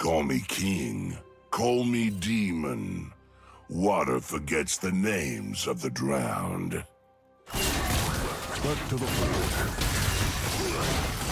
Call me king. Call me demon. Water forgets the names of the drowned. Back to the fort.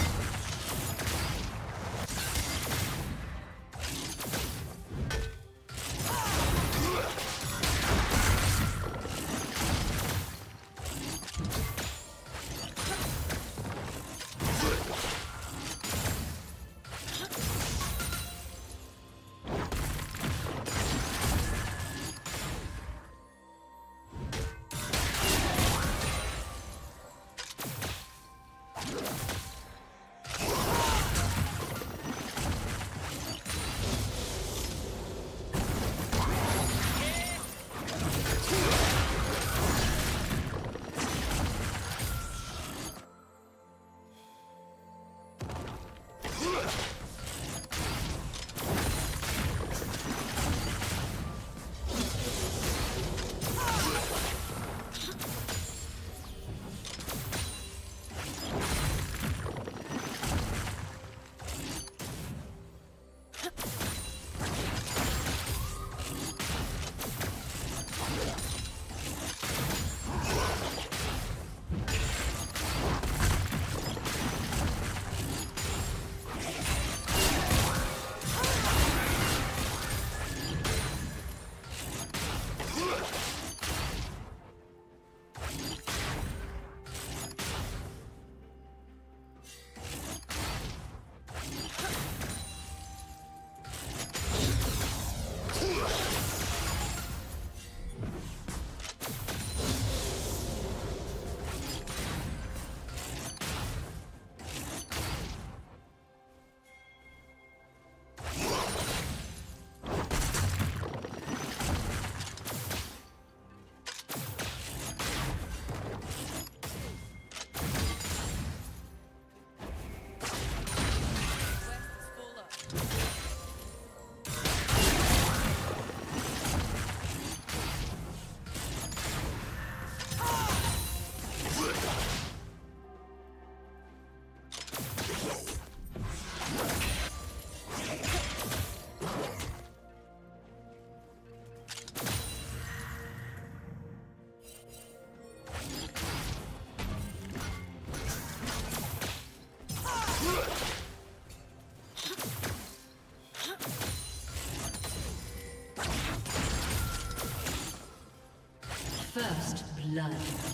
Blood.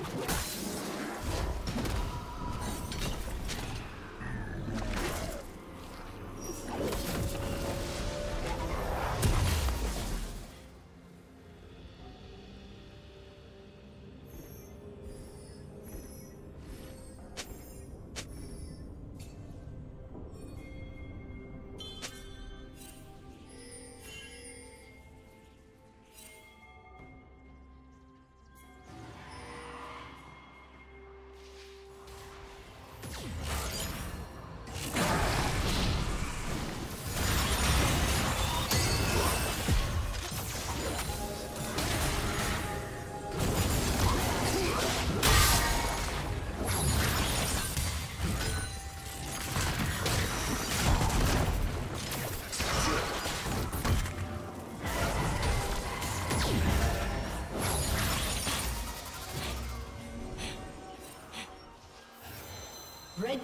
Red